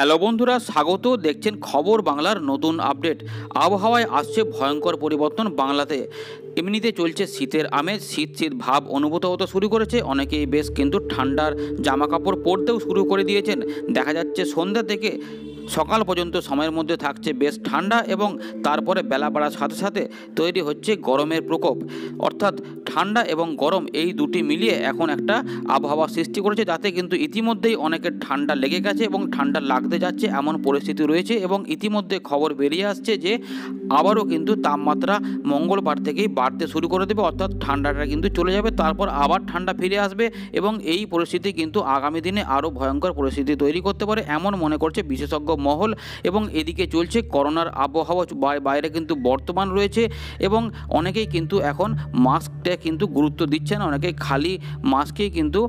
Hello বন্ধুরা, স্বাগত। দেখছেন খবর বাংলার নতুন আপডেট। আবহাওয়ায় আসছে ভয়ঙ্কর পরিবর্তন বাংলাতে। এমনিতে চলছে শীতের আমেজ, শীত শীত ভাব অনুভূত হতে শুরু করেছে। অনেকেই বেশ কিন্তু ঠান্ডার জামা কাপড় পরতেও শুরু করে দিয়েছেন। দেখা যাচ্ছে সন্ধ্যা থেকে সকাল পর্যন্ত সময়ের মধ্যে থাকছে বেশ ঠান্ডা এবং তারপরে বেলা বাড়ার সাথে সাথে তৈরি হচ্ছে গরমের প্রকোপ। অর্থাৎ ঠান্ডা এবং গরম এই দুটি মিলিয়ে এখন একটা আবহাওয়া সৃষ্টি করেছে যাতে কিন্তু ইতিমধ্যেই অনেকের ঠান্ডা লেগে গেছে এবং ঠান্ডা লাগতে যাচ্ছে এমন পরিস্থিতি রয়েছে এবং ইতিমধ্যে খবর বেরিয়ে আসছে যে আবারও কিন্তু তাপমাত্রা মঙ্গলবার থেকেই বাড়তে শুরু করে দেবে। অর্থাৎ ঠান্ডাটা কিন্তু চলে যাবে, তারপর আবার ঠান্ডা ফিরে আসবে এবং এই পরিস্থিতি কিন্তু আগামী দিনে আরও ভয়ঙ্কর পরিস্থিতি তৈরি করতে পারে এমন মনে করছে বিশেষজ্ঞ মহল এবং এদিকে চলছে করোনার আবহাওয়া। বাইরে কিন্তু বর্তমান রয়েছে এবং অনেকেই কিন্তু এখন মাস্কটা কিন্তু গুরুত্ব দিচ্ছেন অনেকেই খালি মাস্কেই কিন্তু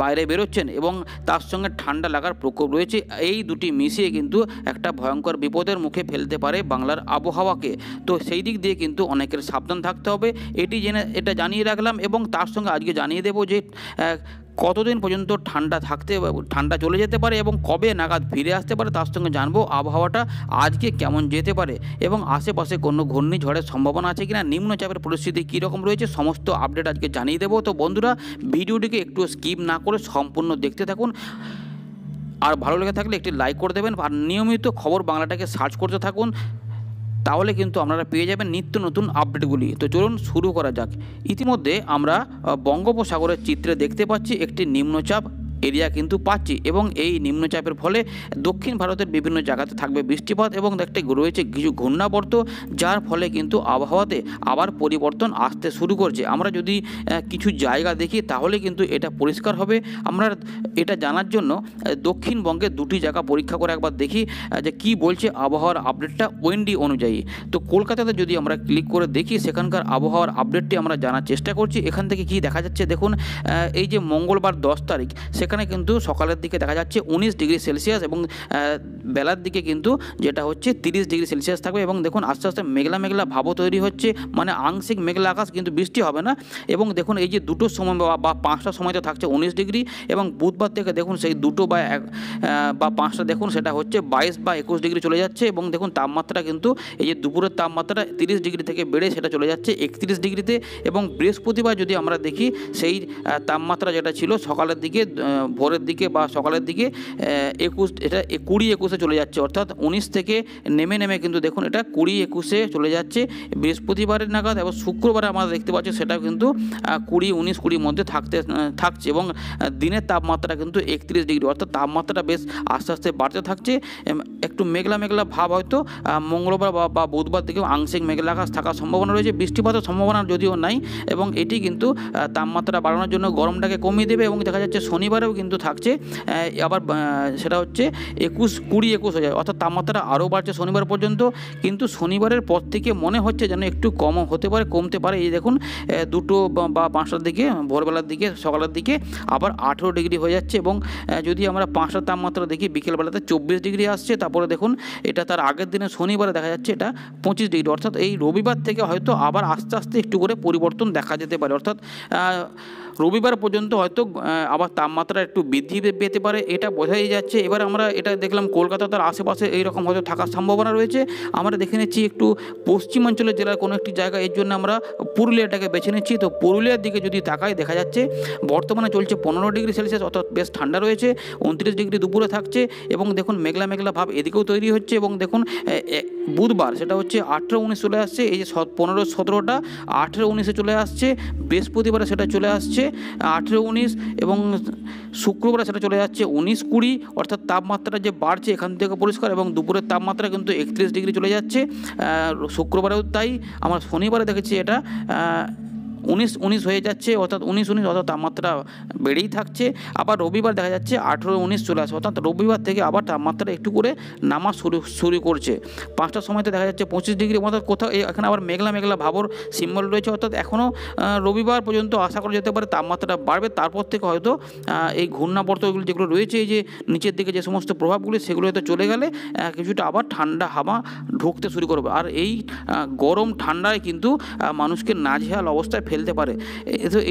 বাইরে বেরোচ্ছেন এবং তার সঙ্গে ঠান্ডা লাগার প্রকোপ রয়েছে। এই দুটি মিশিয়ে কিন্তু একটা ভয়ঙ্কর বিপদের মুখে ফেলতে পারে বাংলার আবহাওয়াকে। তো সেই দিক দিয়ে কিন্তু অনেকের সাবধান থাকতে হবে। এটি জেনে, এটা জানিয়ে রাখলাম এবং তার সঙ্গে আজকে জানিয়ে দেবো যে কতদিন পর্যন্ত ঠান্ডা থাকতে ঠান্ডা চলে যেতে পারে এবং কবে নাগাদ ফিরে আসতে পারে তার সঙ্গে জানব আবহাওয়াটা আজকে কেমন যেতে পারে এবং আশেপাশে কোনো ঘূর্ণিঝড়ের সম্ভাবনা আছে কিনা, নিম্নচাপের পরিস্থিতি কীরকম রয়েছে সমস্ত আপডেট আজকে জানিয়ে দেবো। তো বন্ধুরা, ভিডিওটিকে একটু স্কিপ না করে সম্পূর্ণ দেখতে থাকুন। আর ভালো লেগে থাকলে একটি লাইক করে দেবেন। আর নিয়মিত খবর বাংলাটাকে সার্চ করতে থাকুন। তাহলে কিন্তু আপনারা পেয়ে যাবেন নিত্য নতুন আপডেটগুলি। তো চলুন শুরু করা যাক। ইতিমধ্যে আমরা বঙ্গোপসাগরের চিত্রে দেখতে পাচ্ছি একটি নিম্নচাপ এরিয়া কিন্তু পাচ্ছি এবং এই নিম্নচাপের ফলে দক্ষিণ ভারতের বিভিন্ন জায়গাতে থাকবে বৃষ্টিপাত এবং একটা রয়েছে কিছু ঘূর্ণাবর্ত, যার ফলে কিন্তু আবহাওয়াতে আবার পরিবর্তন আসতে শুরু করছে। আমরা যদি কিছু জায়গা দেখি তাহলে কিন্তু এটা পরিষ্কার হবে। আমরা এটা জানার জন্য দক্ষিণবঙ্গে দুটি জায়গা পরীক্ষা করে একবার দেখি যে কি বলছে আবহাওয়ার আপডেটটা ওয়েন্ডি অনুযায়ী। তো কলকাতাতে যদি আমরা ক্লিক করে দেখি, সেখানকার আবহাওয়ার আপডেটটি আমরা জানার চেষ্টা করছি। এখান থেকে কি দেখা যাচ্ছে দেখুন এই যে মঙ্গলবার দশ তারিখ, সেখানে কিন্তু সকালের দিকে দেখা যাচ্ছে উনিশ ডিগ্রি সেলসিয়াস এবং বেলার দিকে কিন্তু যেটা হচ্ছে তিরিশ ডিগ্রি সেলসিয়াস থাকবে এবং দেখুন আস্তে আস্তে মেঘলা মেঘলা ভাবও তৈরি হচ্ছে মানে আংশিক মেঘলা আকাশ কিন্তু বৃষ্টি হবে না এবং দেখুন এই যে দুটোর সময় বা- পাঁচটার সময়তে থাকছে উনিশ ডিগ্রি এবং বুধবার থেকে দেখুন সেই দুটো বা এক বা পাঁচটা দেখুন সেটা হচ্ছে বাইশ বা একুশ ডিগ্রি চলে যাচ্ছে এবং দেখুন তাপমাত্রা কিন্তু এই যে দুপুরের তাপমাত্রা তিরিশ ডিগ্রি থেকে বেড়ে সেটা চলে যাচ্ছে একত্রিশ ডিগ্রিতে এবং বৃহস্পতিবার যদি আমরা দেখি সেই তাপমাত্রা যেটা ছিল সকালের দিকে ভোরের দিকে বা সকালের দিকে একুশ, এটা কুড়ি একুশে চলে যাচ্ছে। অর্থাৎ উনিশ থেকে নেমে নেমে কিন্তু দেখুন এটা কুড়ি একুশে চলে যাচ্ছে। বৃহস্পতিবারের নাগাদ এবং শুক্রবারে আমরা দেখতে পাচ্ছি সেটা কিন্তু কুড়ি উনিশ কুড়ির মধ্যে থাকতে থাকছে এবং দিনের তাপমাত্রা কিন্তু একত্রিশ ডিগ্রি। অর্থাৎ তাপমাত্রাটা বেশ আস্তে আস্তে বাড়তে থাকছে। একটু মেঘলা মেঘলা ভাব হয়তো মঙ্গলবার বা- বুধবার দিকেও আংশিক মেঘলা আকাশ থাকার সম্ভাবনা রয়েছে। বৃষ্টিপাতের সম্ভাবনা যদিও নাই এবং এটি কিন্তু তাপমাত্রা বাড়ানোর জন্য গরমটাকে কমিয়ে দেবে এবং দেখা যাচ্ছে শনিবারেও কিন্তু থাকছে আবার সেটা হচ্ছে একুশ, কুড়ি, একুশ হয়ে যায়। অর্থাৎ তাপমাত্রা আরও বাড়ছে শনিবার পর্যন্ত, কিন্তু শনিবারের পর থেকে মনে হচ্ছে যেন একটু কম হতে পারে, কমতে পারে। এই দেখুন দুটো বা- পাঁচটার দিকে, ভোরবেলার দিকে, সকালের দিকে আবার আঠেরো ডিগ্রি হয়ে যাচ্ছে এবং যদি আমরা পাঁচটার তাপমাত্রা দেখি, বিকেলবেলাতে চব্বিশ ডিগ্রি আসছে। তারপরে দেখুন, এটা তার আগের দিনে শনিবারে দেখা যাচ্ছে, এটা পঁচিশ ডিগ্রি। অর্থাৎ এই রবিবার থেকে হয়তো আবার আস্তে আস্তে একটু করে পরিবর্তন দেখা যেতে পারে। অর্থাৎ রবিবার পর্যন্ত হয়তো আবার তাপমাত্রা একটু বৃদ্ধি পেতে পারে, এটা বোঝাই যাচ্ছে। এবার আমরা এটা দেখলাম কলকাতা, তার আশেপাশে এইরকম হয়তো থাকার সম্ভাবনা রয়েছে। আমরা দেখে নিচ্ছি একটু পশ্চিমাঞ্চলের জেলার কোনো একটি জায়গা, এর জন্য আমরা পুরুলিয়াটাকে বেছে নিচ্ছি। তো পুরুলিয়ার দিকে যদি তাকাই, দেখা যাচ্ছে বর্তমানে চলছে পনেরো ডিগ্রি সেলসিয়াস, অর্থাৎ বেশ ঠান্ডা রয়েছে, উনত্রিশ ডিগ্রি দুপুরে থাকছে এবং দেখুন মেঘলা মেঘলা ভাব এদিকেও তৈরি হচ্ছে এবং দেখুন বুধবার সেটা হচ্ছে আঠেরো উনিশ চলে আসছে, এই যে পনেরো সতেরোটা আঠেরো উনিশে চলে আসছে, বৃহস্পতিবারে সেটা চলে আসছে আঠেরো, উনিশ এবং শুক্রবারে সেটা চলে যাচ্ছে উনিশ কুড়ি, অর্থাৎ তাপমাত্রা যে বাড়ছে এখান থেকে পরিষ্কার এবং দুপুরের তাপমাত্রা কিন্তু একত্রিশ ডিগ্রি চলে যাচ্ছে। শুক্রবারেও তাই, আমার শনিবারে দেখেছি এটা। উনিশ উনিশ হয়ে যাচ্ছে, অর্থাৎ উনিশ উনিশ, অর্থাৎ তাপমাত্রা বেড়েই থাকছে। আবার রবিবার দেখা যাচ্ছে আঠেরো, উনিশ চলে আসে, অর্থাৎ রবিবার থেকে আবার তাপমাত্রা একটু করে নামা শুরু শুরু করছে। পাঁচটার সময়তে দেখা যাচ্ছে পঁচিশ ডিগ্রি, অর্থাৎ কোথাও এখানে আবার মেঘলা মেঘলা ভাবর সিম্বল রয়েছে, অর্থাৎ এখনও রবিবার পর্যন্ত আশা করা যেতে পারে তাপমাত্রা বাড়বে। তারপর থেকে হয়তো এই ঘূর্ণাবর্তগুলো যেগুলো রয়েছে, এই যে নিচের দিকে যে সমস্ত প্রভাবগুলি, সেগুলো হয়তো চলে গেলে কিছুটা আবার ঠান্ডা হাওয়া ঢুকতে শুরু করবে। আর এই গরম ঠান্ডায় কিন্তু মানুষকে নাজেহাল অবস্থায় ফেলতে পারে।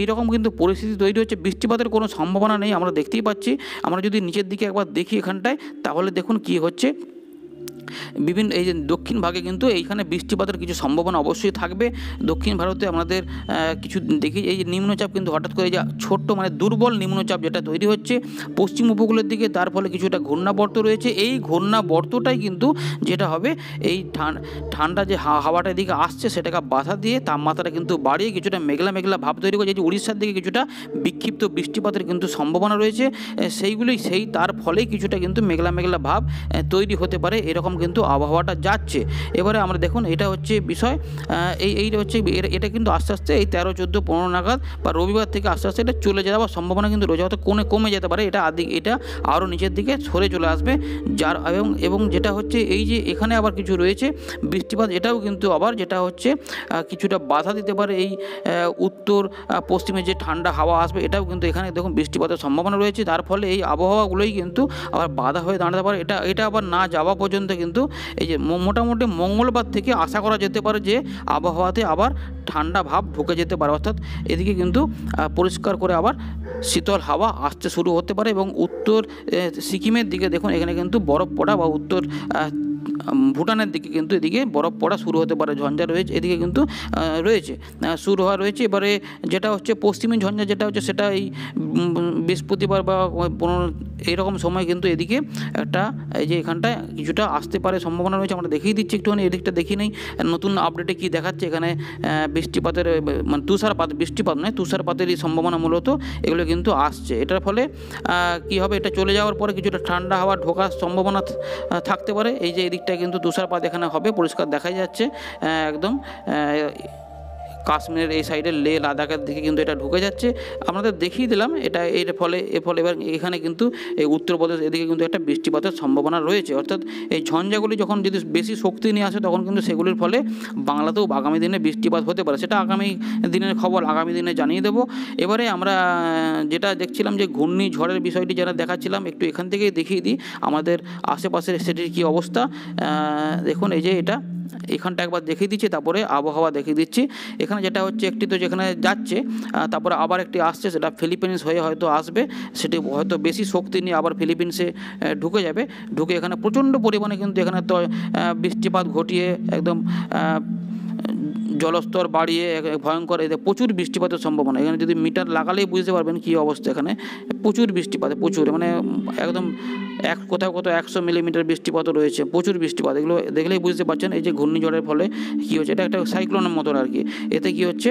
এইরকম কিন্তু পরিস্থিতি তৈরি হচ্ছে। বৃষ্টিপাতের কোনো সম্ভাবনা নেই, আমরা দেখতেই পাচ্ছি। আমরা যদি নিচের দিকে একবার দেখি এখানটায়, তাহলে দেখুন কি হচ্ছে। বিভিন্ন এই যে দক্ষিণ ভাগে কিন্তু এইখানে বৃষ্টিপাতের কিছু সম্ভাবনা অবশ্যই থাকবে। দক্ষিণ ভারতে আমাদের কিছু দেখি, এই যে নিম্নচাপ কিন্তু হঠাৎ করে যে ছোট্ট মানে দুর্বল নিম্নচাপ যেটা তৈরি হচ্ছে পশ্চিম উপকূলের দিকে, তার ফলে কিছুটা ঘূর্ণাবর্ত রয়েছে। এই ঘূর্ণাবর্তটাই কিন্তু যেটা হবে, এই ঠান- ঠান্ডা যে হাওয়াটা এদিকে আসছে সেটাকে বাধা দিয়ে তাপমাত্রাটা কিন্তু বাড়িয়ে কিছুটা মেঘলা মেঘলা ভাব তৈরি করছে। যে উড়িষ্যার দিকে কিছুটা বিক্ষিপ্ত বৃষ্টিপাতের কিন্তু সম্ভাবনা রয়েছে সেইগুলোই সেই, তার ফলেই কিছুটা কিন্তু মেঘলা মেঘলা ভাব তৈরি হতে পারে। এরকম কিন্তু আবহাওয়াটা যাচ্ছে। এবারে আমরা দেখুন, এটা হচ্ছে বিষয় এই, এইটা হচ্ছে, এটা কিন্তু আস্তে আস্তে এই তেরো, চোদ্দ, পনেরো নাগাদ বা রবিবার থেকে আস্তে আস্তে এটা চলে যাওয়ার সম্ভাবনা কিন্তু রয়েছে। হয়তো কোনে কমে যেতে পারে, এটা আদি, এটা আরও নিচের দিকে সরে চলে আসবে। যার, এবং এবং যেটা হচ্ছে, এই যে এখানে আবার কিছু রয়েছে, বৃষ্টিপাত এটাও কিন্তু আবার যেটা হচ্ছে কিছুটা বাধা দিতে পারে এই উত্তর পশ্চিমে যে ঠান্ডা হাওয়া আসবে, এটাও কিন্তু এখানে দেখুন বৃষ্টিপাতের সম্ভাবনা রয়েছে। তার ফলে এই আবহাওয়াগুলোই কিন্তু আবার বাধা হয়ে দাঁড়াতে পারে। এটা এটা আবার না যাওয়া পর্যন্ত কিন্তু এই যে মোটামুটি মঙ্গলবার থেকে আশা করা যেতে পারে যে আবহাওয়াতে আবার ঠান্ডা ভাব ঢুকে যেতে পারে। অর্থাৎ এদিকে কিন্তু পরিষ্কার করে আবার শীতল হাওয়া আসতে শুরু হতে পারে এবং উত্তর সিকিমের দিকে দেখুন, এখানে কিন্তু বরফ পড়া বা উত্তর ভুটানের দিকে কিন্তু এদিকে বরফ পড়া শুরু হতে পারে, ঝঞ্ঝা রয়েছে, এদিকে কিন্তু রয়েছে শুরু হওয়া রয়েছে। এবারে যেটা হচ্ছে পশ্চিমী ঝঞ্ঝা যেটা হচ্ছে সেটা এই বৃহস্পতিবার বা পনেরো, এইরকম সময় কিন্তু এদিকে একটা, এই যে এখানটায় কিছুটা আসতে পারে, সম্ভাবনা রয়েছে। আমরা দেখিয়ে দিচ্ছি একটুখানি, এদিকটা দেখি নেই। নতুন আপডেটে কি দেখাচ্ছে এখানে বৃষ্টিপাতের মানে তুষারপাত, বৃষ্টিপাত নয়, তুষারপাতেরই সম্ভাবনা মূলত এগুলো কিন্তু আসছে। এটার ফলে কি হবে? এটা চলে যাওয়ার পরে কিছুটা ঠান্ডা হাওয়া ঢোকার সম্ভাবনা থাকতে পারে। এই যে এদিকটা কিন্তু তুষারপাত এখানে হবে পরিষ্কার দেখা যাচ্ছে একদম কাশ্মীরের এই সাইডে লে লাদাখের দিকে কিন্তু এটা ঢুকে যাচ্ছে। আপনাদের দেখিয়ে দিলাম, এটা এর ফলে এর ফলে এবার এখানে কিন্তু এই উত্তরপ্রদেশ এদিকে কিন্তু একটা বৃষ্টিপাতের সম্ভাবনা রয়েছে। অর্থাৎ এই ঝঞ্ঝাগুলি যখন যদি বেশি শক্তি নিয়ে আসে, তখন কিন্তু সেগুলির ফলে বাংলাতেও আগামী দিনে বৃষ্টিপাত হতে পারে। সেটা আগামী দিনের খবর, আগামী দিনে জানিয়ে দেবো। এবারে আমরা যেটা দেখছিলাম যে ঘূর্ণিঝড়ের বিষয়টি যারা দেখাচ্ছিলাম, একটু এখান থেকেই দেখিয়ে দিই। আমাদের আশেপাশের সেটির কী অবস্থা? দেখুন, এই যে এটা। এখানটা একবার দেখিয়ে দিচ্ছি, তারপরে আবহাওয়া দেখিয়ে দিচ্ছি। এখানে যেটা হচ্ছে, একটি তো যেখানে যাচ্ছে তারপরে আবার একটি আসছে, সেটা ফিলিপিন্স হয়ে হয়তো আসবে। সেটি হয়তো বেশি শক্তি নিয়ে আবার ফিলিপিন্সে ঢুকে যাবে। ঢুকে এখানে প্রচণ্ড পরিমাণে কিন্তু এখানে তো বৃষ্টিপাত ঘটিয়ে একদম জলস্তর বাড়িয়ে ভয়ঙ্কর এতে প্রচুর বৃষ্টিপাতের সম্ভাবনা। এখানে যদি মিটার লাগালেই বুঝতে পারবেন কী অবস্থা এখানে। প্রচুর বৃষ্টিপাত, প্রচুর। মানে একদম এক, কোথাও কোথাও একশো মিলিমিটার বৃষ্টিপাতও রয়েছে, প্রচুর বৃষ্টিপাত। এগুলো দেখলেই বুঝতে পারছেন, এই যে ঘূর্ণিঝড়ের ফলে কী হচ্ছে, এটা একটা সাইক্লোনের মতন আর কি। এতে কী হচ্ছে,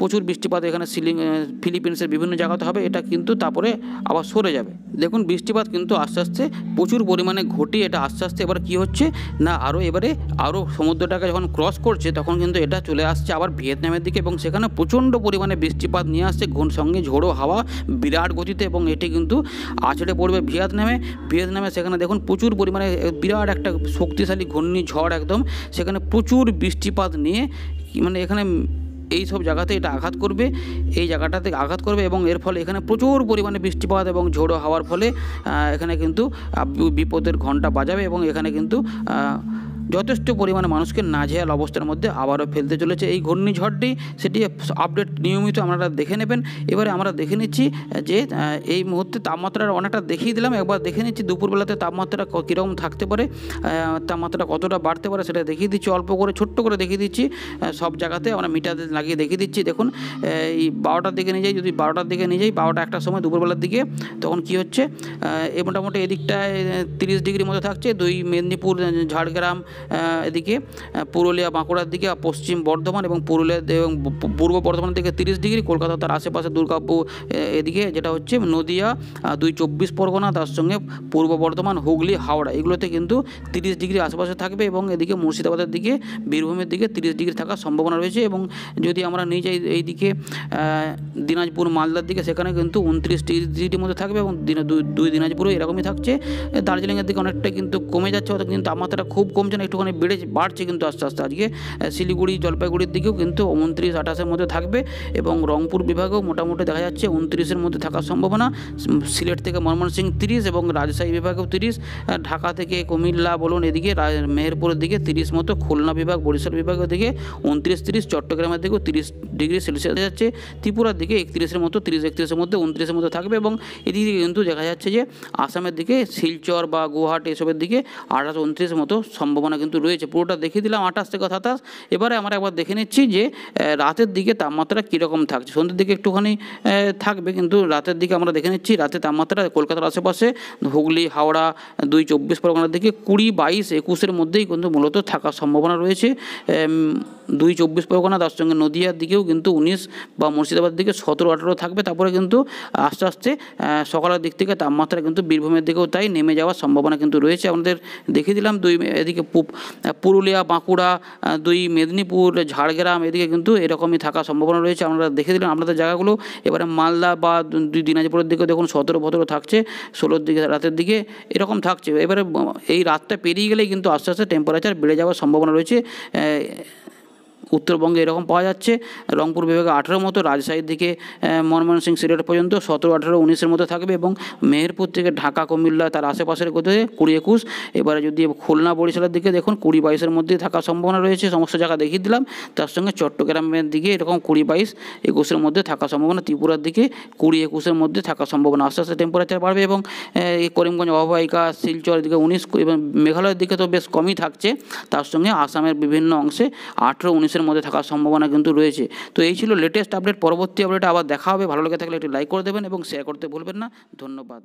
প্রচুর বৃষ্টিপাত এখানে সিলিং ফিলিপিন্সের বিভিন্ন জায়গাতে হবে, এটা কিন্তু তারপরে আবার সরে যাবে। দেখুন, বৃষ্টিপাত কিন্তু আস্তে আস্তে প্রচুর পরিমাণে ঘটিয়ে এটা আস্তে আস্তে এবার কী হচ্ছে না আরও এবারে আরও সমুদ্রটাকে যখন ক্রস করছে, তখন কিন্তু এটা চলে আসছে আবার ভিয়েতনামের দিকে এবং সেখানে প্রচণ্ড পরিমাণে বৃষ্টিপাত নিয়ে আসছে। ঘন সঙ্গে ঝোড়ো হাওয়া, বিরাট গতিতে এবং এটি কিন্তু আছড়ে পড়বে ভিয়েতনামে। ভিয়েতনামে সেখানে দেখুন প্রচুর পরিমাণে বিরাট একটা শক্তিশালী ঘূর্ণিঝড় একদম। সেখানে প্রচুর বৃষ্টিপাত নিয়ে মানে এখানে এই সব জায়গাতে এটা আঘাত করবে, এই জায়গাটাতে আঘাত করবে এবং এর ফলে এখানে প্রচুর পরিমাণে বৃষ্টিপাত এবং ঝোড়ো হাওয়ার ফলে এখানে কিন্তু বিপদের ঘণ্টা বাজাবে এবং এখানে কিন্তু যথেষ্ট পরিমাণে মানুষকে নাজেহাল অবস্থার মধ্যে আবারও ফেলতে চলেছে। এই ঘূর্ণিঝড়টি, সেটি আপডেট নিয়মিত আপনারা দেখে নেবেন। এবারে আমরা দেখে নিচ্ছি, যে এই মুহূর্তে তাপমাত্রার অনেকটা দেখিয়ে দিলাম। একবার দেখে নিচ্ছি, দুপুরবেলাতে তাপমাত্রা কীরকম থাকতে পারে তাপমাত্রা কতটা বাড়তে পারে সেটা দেখিয়ে দিচ্ছি। অল্প করে, ছোট্ট করে দেখিয়ে দিচ্ছি সব জায়গাতে আমরা মিটার লাগিয়ে দেখিয়ে দিচ্ছি। দেখুন এই বারোটার দিকে নিয়ে যাই, যদি বারোটার দিকে নিয়ে যাই, বারোটা একটার সময় দুপুরবেলার দিকে, তখন কি হচ্ছে এই মোটামুটি এদিকটায় তিরিশ ডিগ্রির মধ্যে থাকছে। দুই মেদিনীপুর, ঝাড়গ্রাম এদিকে পুরুলিয়া বাঁকুড়ার দিকে পশ্চিম বর্ধমান এবং পুরুলিয়া এবং পূর্ব বর্ধমান থেকে তিরিশ ডিগ্রি কলকাতা তার আশেপাশে দুর্গাপুর এদিকে যেটা হচ্ছে নদিয়া দুই চব্বিশ পরগনা তার সঙ্গে পূর্ব বর্ধমান হুগলি হাওড়া এগুলোতে কিন্তু তিরিশ ডিগ্রি আশেপাশে থাকবে এবং এদিকে মুর্শিদাবাদের দিকে বীরভূমের দিকে তিরিশ ডিগ্রি থাকার সম্ভাবনা রয়েছে এবং যদি আমরা নিয়ে যাই এইদিকে আহ, দিনাজপুর মালদার দিকে সেখানে কিন্তু উনত্রিশ ডিগ্রির মধ্যে থাকবে এবং দুই দিনাজপুরও এরকমই থাকছে। দার্জিলিংয়ের দিকে অনেকটা কিন্তু কমে যাচ্ছে অর্থাৎ কিন্তু তাপমাত্রা খুব কমছে না একটুখানি বেড়ে বাড়ছে কিন্তু আস্তে আস্তে। আজকে শিলিগুড়ি, জলপাইগুড়ির দিকেও কিন্তু উনত্রিশ আঠাশের মধ্যে থাকবে এবং রংপুর বিভাগেও মোটামুটি দেখা যাচ্ছে উনত্রিশের মধ্যে থাকার সম্ভাবনা। সিলেট থেকে ময়মনসিংহ তিরিশ এবং রাজশাহী বিভাগেও তিরিশ। ঢাকা থেকে কুমিল্লা বলুন এদিকে মেহেরপুরের দিকে তিরিশ মতো, খুলনা বিভাগ, বরিশাল বিভাগের দিকে উনত্রিশ তিরিশ, চট্টগ্রামের দিকেও তিরিশ ডিগ্রি সেলসিয়াস দেখা যাচ্ছে। ত্রিপুরার দিকে একত্রিশের মতো, তিরিশ একত্রিশের মধ্যে উনত্রিশের মধ্যে থাকবে এবং এদিকে কিন্তু দেখা যাচ্ছে যে আসামের দিকে শিলচর বা গুয়াহাটি এসবের দিকে আঠাশ উনত্রিশের মতো সম্ভাবনা কিন্তু রয়েছে। পুরোটা দেখিয়ে দিলাম, আঠাশ থেকে সাতাশ। এবারে আমরা একবার দেখে নিচ্ছি যে রাতের দিকে তাপমাত্রা কীরকম থাকছে। সন্ধ্যের দিকে একটুখানি থাকবে কিন্তু রাতের দিকে আমরা দেখে নিচ্ছি রাতের তাপমাত্রা কলকাতার আশেপাশে হুগলি, হাওড়া, দুই চব্বিশ পরগনার দিকে কুড়ি, বাইশ, একুশের মধ্যেই কিন্তু মূলত থাকার সম্ভাবনা রয়েছে। দুই চব্বিশ পরগনা, তার সঙ্গে নদিয়ার দিকেও কিন্তু উনিশ বা মুর্শিদাবাদ দিকে সতেরো, আঠেরো থাকবে। তারপরে কিন্তু আস্তে আস্তে সকালের দিক থেকে তাপমাত্রা কিন্তু বীরভূমের দিকেও তাই নেমে যাওয়ার সম্ভাবনা কিন্তু রয়েছে। আমাদের দেখিয়ে দিলাম, দুই, এদিকে পুরুলিয়া, বাঁকুড়া দুই মেদিনীপুর, ঝাড়গ্রাম এদিকে কিন্তু এরকমই থাকার সম্ভাবনা রয়েছে। আপনারা দেখে দিলেন আপনাদের জায়গাগুলো। এবারে মালদা বা দুই দিনাজপুরের দিকে দেখুন সতেরো ভতেরো থাকছে, ষোলোর দিকে রাতের দিকে এরকম থাকছে। এবারে এই রাতটা পেরিয়ে গেলেই কিন্তু আস্তে আস্তে টেম্পারেচার বেড়ে যাওয়ার সম্ভাবনা রয়েছে। উত্তরবঙ্গে এরকম পাওয়া যাচ্ছে। রংপুর বিভাগে আঠেরো মতো, রাজশাহীর দিকে ময়মনসিংহ সিলেট পর্যন্ত সতেরো, আঠেরো, উনিশের মতো থাকবে এবং মেহেরপুর থেকে ঢাকা, কুমিল্লা, তার আশেপাশের কোথায়? কুড়ি একুশ। এবারে যদি খুলনা বরিশালের দিকে দেখুন, কুড়ি বাইশের মধ্যে থাকার সম্ভাবনা রয়েছে। সমস্ত জায়গা দেখিয়ে দিলাম। তার সঙ্গে চট্টগ্রামের দিকে এরকম কুড়ি বাইশ, একুশের মধ্যে থাকার সম্ভাবনা। ত্রিপুরার দিকে কুড়ি একুশের মধ্যে থাকার সম্ভাবনা। আস্তে আস্তে টেম্পারেচার বাড়বে এবং করিমগঞ্জ, অববাহিকা, শিলচর দিকে উনিশ, এবং মেঘালয়ের দিকে তো বেশ কমই থাকছে। তার সঙ্গে আসামের বিভিন্ন অংশে আঠেরো, উনিশের মধ্যে থাকার সম্ভাবনা কিন্তু রয়েছে। তো এই ছিল লেটেস্ট আপডেট পরবর্তী আপডেট আবার দেখা হবে। ভালো লেগে থাকলে একটি লাইক করে দেবেন এবং শেয়ার করতে ভুলবেন না। ধন্যবাদ।